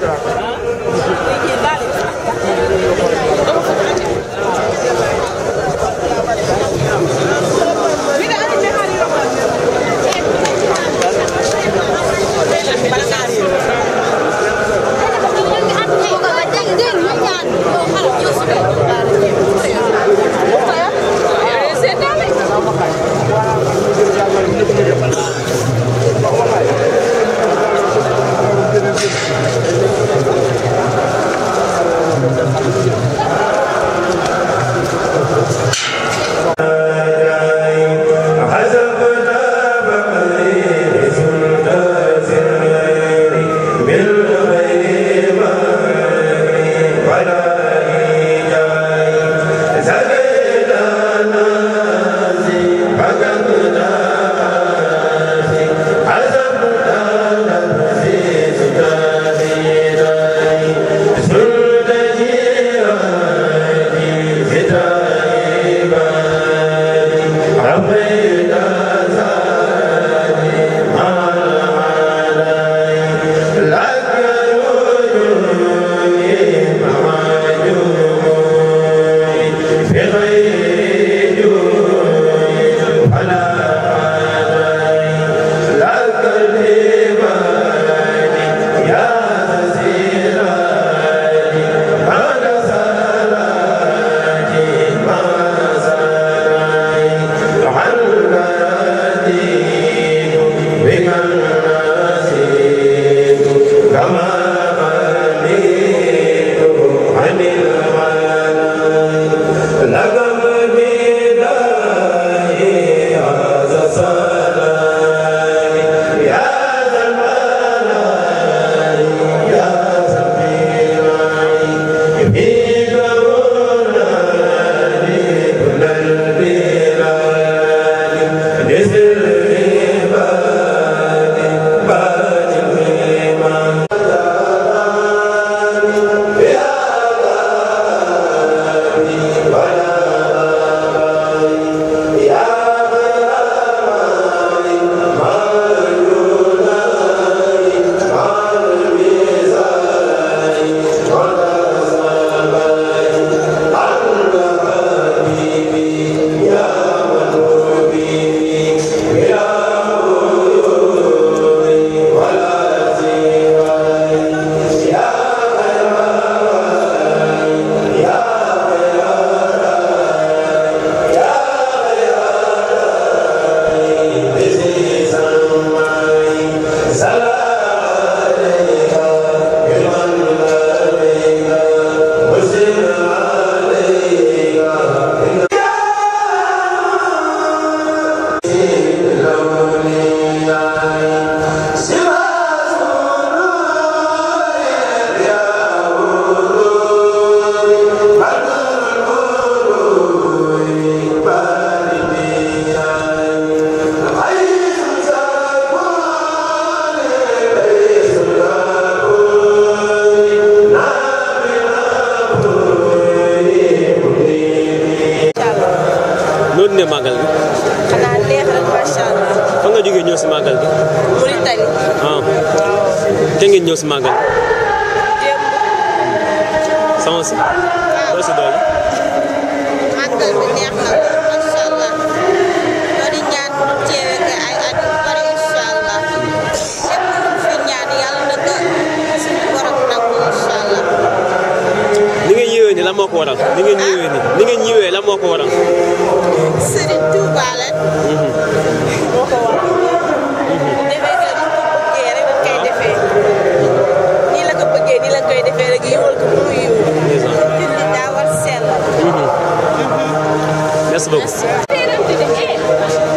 Good job. Amém. yónnee màggal gi. xanaa neex rek macha allah. fan nga jógee ñëw si màggal gi. Mauritanie. ah te ngeen ñëw si màggal gi. démb. Hmm. sama si. loo ah. si doole. màggal bi neex na. ko waral ni ngeen ñëwee nii ni ngeen ñëwee la moo ko waral. Serigne Touba defee que ni bëggee rek dañ koy defee nii la ko bëggee nii la koy defee rek yiwal ko pour yiw. julli daa war sell. Mhm. merci beaucoup.